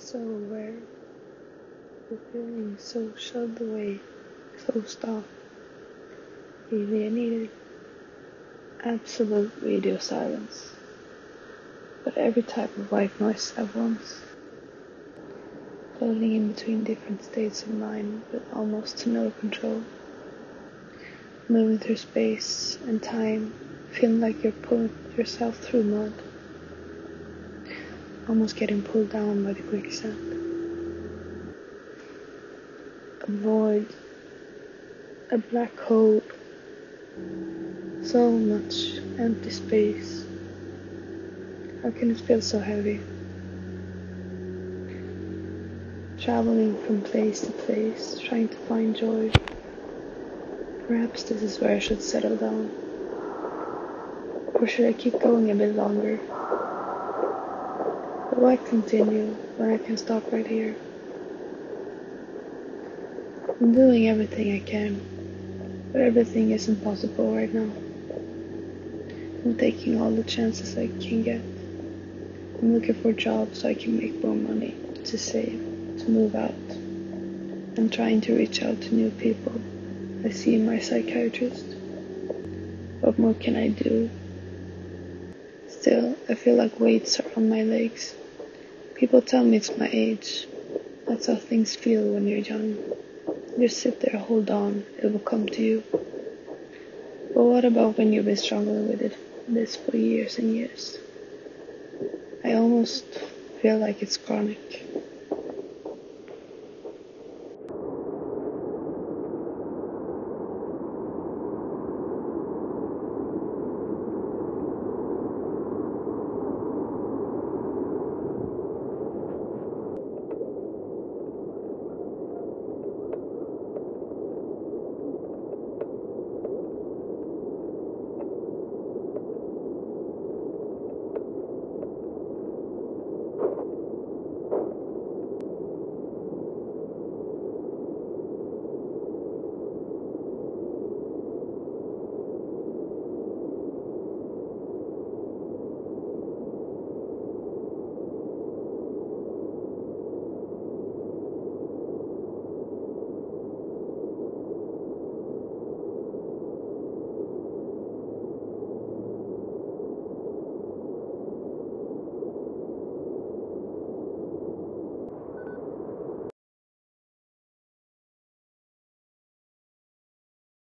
so aware, the feeling so shoved away, closed off. Really, I needed absolute radio silence, but every type of white noise at once. Floating in between different states of mind, but almost to no control. Moving through space and time, feeling like you're pulling yourself through mud almost getting pulled down by the quicksand. A void, a black hole, so much empty space. How can it feel so heavy? Traveling from place to place, trying to find joy. Perhaps this is where I should settle down. Or should I keep going a bit longer? Why continue when I can stop right here? I'm doing everything I can, but everything is impossible right now. I'm taking all the chances I can get. I'm looking for jobs so I can make more money, to save, to move out. I'm trying to reach out to new people. I see my psychiatrist. What more can I do? Still, I feel like weights are on my legs. People tell me it's my age. That's how things feel when you're young. Just sit there, hold on, it will come to you. But what about when you've been struggling with it, this for years and years? I almost feel like it's chronic.